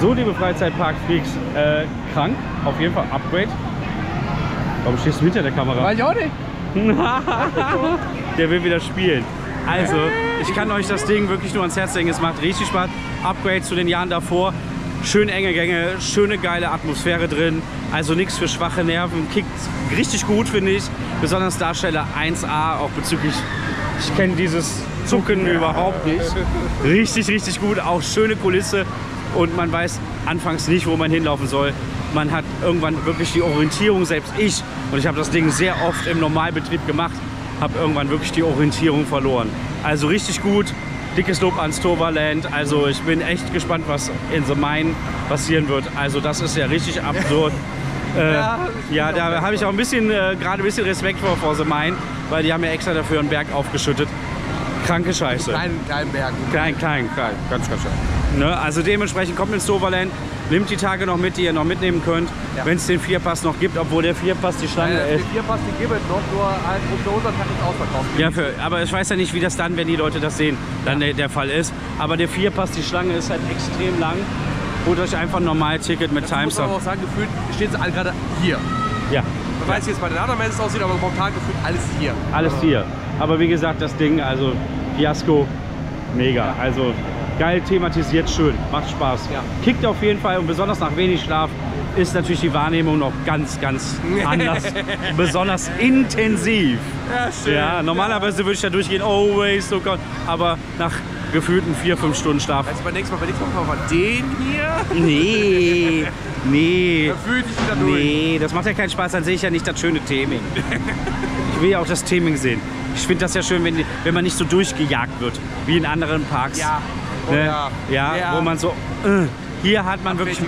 So, liebe Freizeitpark-Freaks, äh, krank, auf jeden Fall Upgrade. Warum stehst du hinter der Kamera? Weiß ich auch nicht. Der will wieder spielen. Also, ich kann euch das Ding wirklich nur ans Herz legen. Es macht richtig Spaß. Upgrade zu den Jahren davor. Schön enge Gänge, schöne geile Atmosphäre drin. Also nichts für schwache Nerven. Kickt richtig gut, finde ich. Besonders Darsteller 1A, auch bezüglich. Ich kenne dieses Zucken überhaupt nicht. Richtig, richtig gut. Auch schöne Kulisse. Und man weiß anfangs nicht, wo man hinlaufen soll. Man hat irgendwann wirklich die Orientierung, selbst ich. Und ich habe das Ding sehr oft im Normalbetrieb gemacht habe irgendwann wirklich die Orientierung verloren. Also richtig gut. Dickes Lob ans Toverland. Also ich bin echt gespannt, was in The Mine passieren wird. Also das ist ja richtig absurd. Äh, Ja, ja, da habe ich auch ein bisschen, äh, gerade ein bisschen Respekt vor, vor The Mine, weil die haben ja extra dafür einen Berg aufgeschüttet. Kranke Scheiße. Kleinen, kleinen Bergen. Klein, klein, klein. Ganz, ganz klein. Ne? Also dementsprechend kommt ins Toverland, nimmt die Tage noch mit, die ihr noch mitnehmen könnt, Ja. wenn es den Vierpass noch gibt, obwohl der Vierpass die Schlange Äh, ist. die Vierpass, die gibt es noch, nur unter unseren Tag ist ausverkauft. Ja, für, aber ich weiß ja nicht, wie das dann, wenn die Leute das sehen, dann der, der Fall ist. Aber der Vierpass, die Schlange ist halt extrem lang. Holt euch einfach ein Normal-Ticket mit Ich muss aber auch sagen, gefühlt stehen sie alle gerade hier. Ja, Man weiß, wie es bei den anderen Messes aussieht, aber momentan gefühlt alles hier. alles hier. Aber wie gesagt, das Ding, also Fiasko, mega. Also geil thematisiert, schön, macht Spaß. Ja. Kickt auf jeden Fall und besonders nach wenig Schlaf ist natürlich die Wahrnehmung noch ganz, ganz anders. besonders intensiv. Ja, schön. Ja, normalerweise würde ich da durchgehen, always so cold. Aber nach gefühlten vier, fünf Stunden Schlaf. Also beim nächsten Mal, nächsten Mal machen wir den hier. Nee, nee, Da fühlt sich wieder durch. nee, das macht ja keinen Spaß, dann sehe ich ja nicht das schöne Theming. Ich will ja auch das Theming sehen. Ich finde das ja schön, wenn, wenn man nicht so durchgejagt wird, wie in anderen Parks. Ja. Ne? ja. ja, Ja. wo man so, äh, hier hat man wirklich,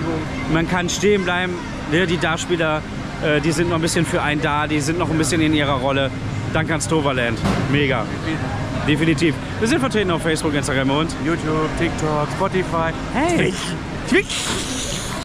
man kann stehen bleiben, ne, die Darsteller, äh, die sind noch ein bisschen für einen da, die sind noch ein bisschen in ihrer Rolle. Danke ans Toverland. Mega. Definitiv. Wir sind vertreten auf Facebook, Instagram und YouTube, TikTok, Spotify. Hey! Twitch!